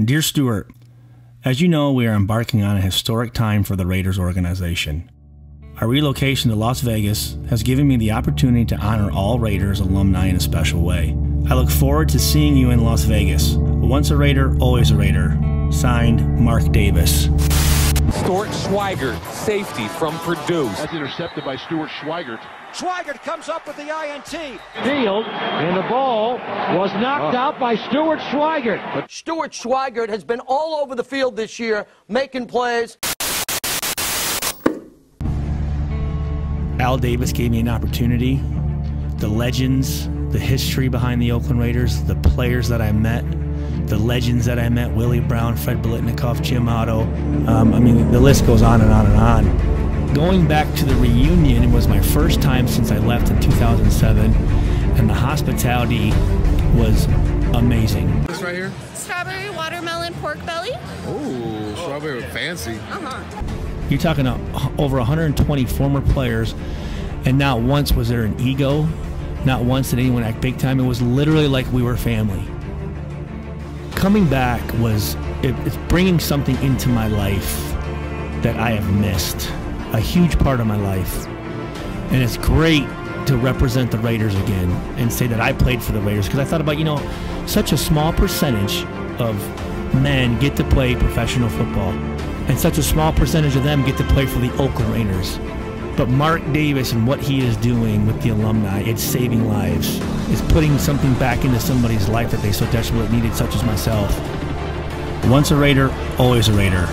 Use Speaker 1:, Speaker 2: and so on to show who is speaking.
Speaker 1: Dear Stuart, as you know, we are embarking on a historic time for the Raiders organization. Our relocation to Las Vegas has given me the opportunity to honor all Raiders alumni in a special way. I look forward to seeing you in Las Vegas. Once a Raider, always a Raider. Signed, Mark Davis.
Speaker 2: Stuart Schweigert, safety from Purdue.
Speaker 3: That's intercepted by Stuart Schweigert.
Speaker 4: Schweigert comes up with the INT.
Speaker 5: Field, and the ball was knocked oh. out by Stuart Schweigert.
Speaker 4: But Stuart Schweigert has been all over the field this year, making plays.
Speaker 1: Al Davis gave me an opportunity. The legends, the history behind the Oakland Raiders, the players that I met, the legends that I met Willie Brown, Fred Biletnikoff, Jim Otto. Um, I mean, the list goes on and on and on going back to the reunion, it was my first time since I left in 2007, and the hospitality was amazing.
Speaker 6: This right here?
Speaker 7: Strawberry watermelon pork belly.
Speaker 6: Ooh, strawberry fancy.
Speaker 7: Uh-huh.
Speaker 1: You're talking to over 120 former players, and not once was there an ego. Not once did anyone act big time. It was literally like we were family. Coming back was it, it's bringing something into my life that I have missed a huge part of my life. And it's great to represent the Raiders again and say that I played for the Raiders because I thought about, you know, such a small percentage of men get to play professional football, and such a small percentage of them get to play for the Oakland Raiders. But Mark Davis and what he is doing with the alumni, it's saving lives. It's putting something back into somebody's life that they so desperately needed, such as myself. Once a Raider, always a Raider.